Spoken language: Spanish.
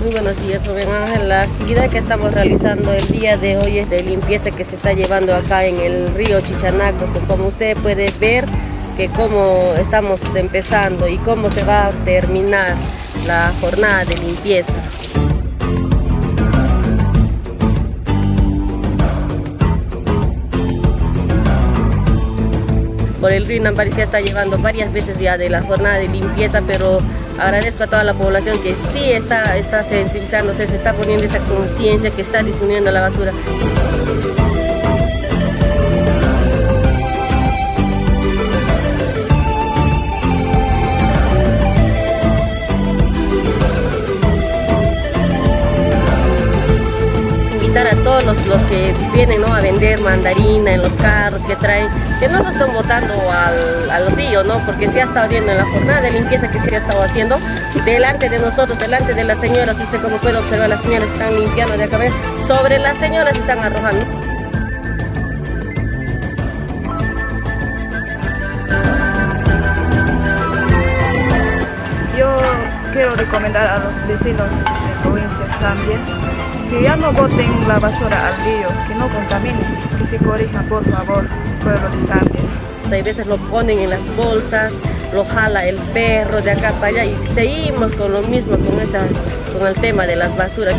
Muy buenos días, joven Ángel. La actividad que estamos realizando el día de hoy es de limpieza que se está llevando acá en el río Chichanaco. Como usted puede ver, que cómo estamos empezando y cómo se va a terminar la jornada de limpieza. por el río Namparecía está llevando varias veces ya de la jornada de limpieza, pero agradezco a toda la población que sí está, está sensibilizándose, se está poniendo esa conciencia que está disminuyendo la basura. A todos los, que vienen a vender mandarina en los carros que traen, que no lo están botando al, al, río, ¿no? porque se ha estado viendo en la jornada de limpieza que se ha estado haciendo, delante de nosotros, delante de las señoras, usted como puede observar, las señoras están limpiando de acá, sobre las señoras están arrojando. Quiero recomendar a los vecinos de provincias también que ya no boten la basura al río, que no contaminen, que se corrijan por favor, pueblo de Zambia. Hay veces lo ponen en las bolsas, lo jala el perro de acá para allá y seguimos con lo mismo con, con el tema de las basuras.